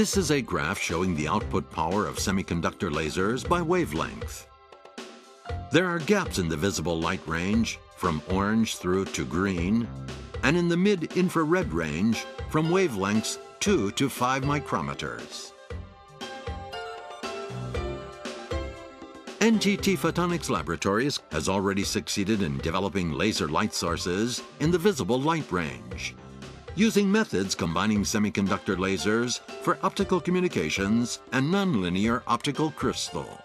This is a graph showing the output power of semiconductor lasers by wavelength. There are gaps in the visible light range from orange through to green, and in the mid-infrared range from wavelengths 2 to 5 micrometers. NTT Photonics Laboratories has already succeeded in developing laser light sources in the visible light range, using methods combining semiconductor lasers for optical communications and nonlinear optical crystal.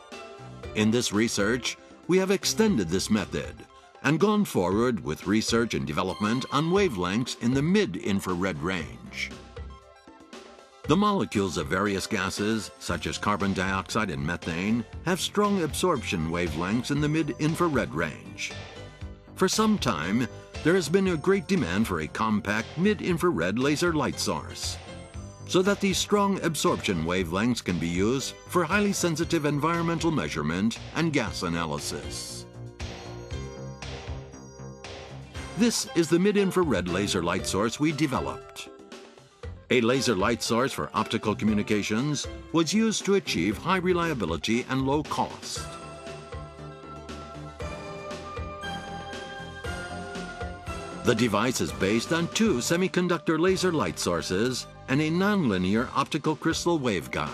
In this research, we have extended this method and gone forward with research and development on wavelengths in the mid-infrared range. The molecules of various gases, such as carbon dioxide and methane, have strong absorption wavelengths in the mid-infrared range. For some time, there has been a great demand for a compact mid-infrared laser light source, so that these strong absorption wavelengths can be used for highly sensitive environmental measurement and gas analysis. This is the mid-infrared laser light source we developed. A laser light source for optical communications was used to achieve high reliability and low cost. The device is based on two semiconductor laser light sources and a nonlinear optical crystal waveguide.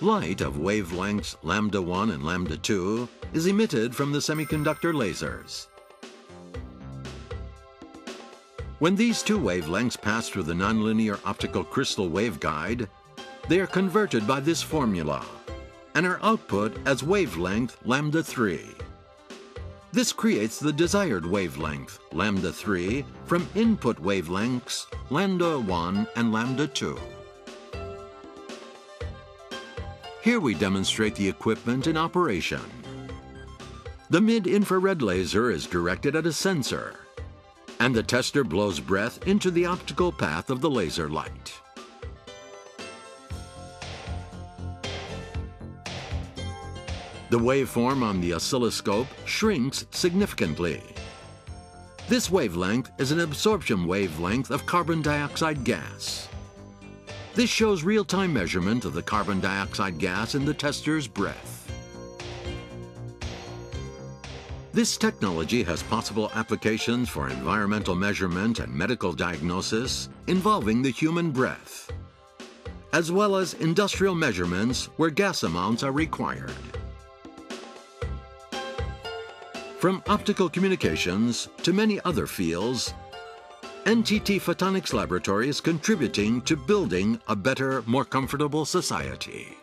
Light of wavelengths lambda 1 and lambda 2 is emitted from the semiconductor lasers. When these two wavelengths pass through the nonlinear optical crystal waveguide, they are converted by this formula and are output as wavelength lambda 3. This creates the desired wavelength, lambda 3, from input wavelengths lambda 1 and lambda 2. Here we demonstrate the equipment in operation. The mid-infrared laser is directed at a sensor and the tester blows breath into the optical path of the laser light. The waveform on the oscilloscope shrinks significantly. This wavelength is an absorption wavelength of carbon dioxide gas. This shows real-time measurement of the carbon dioxide gas in the tester's breath. This technology has possible applications for environmental measurement and medical diagnosis involving the human breath, as well as industrial measurements where gas amounts are required. From optical communications to many other fields, NTT Photonics Laboratory is contributing to building a better, more comfortable society.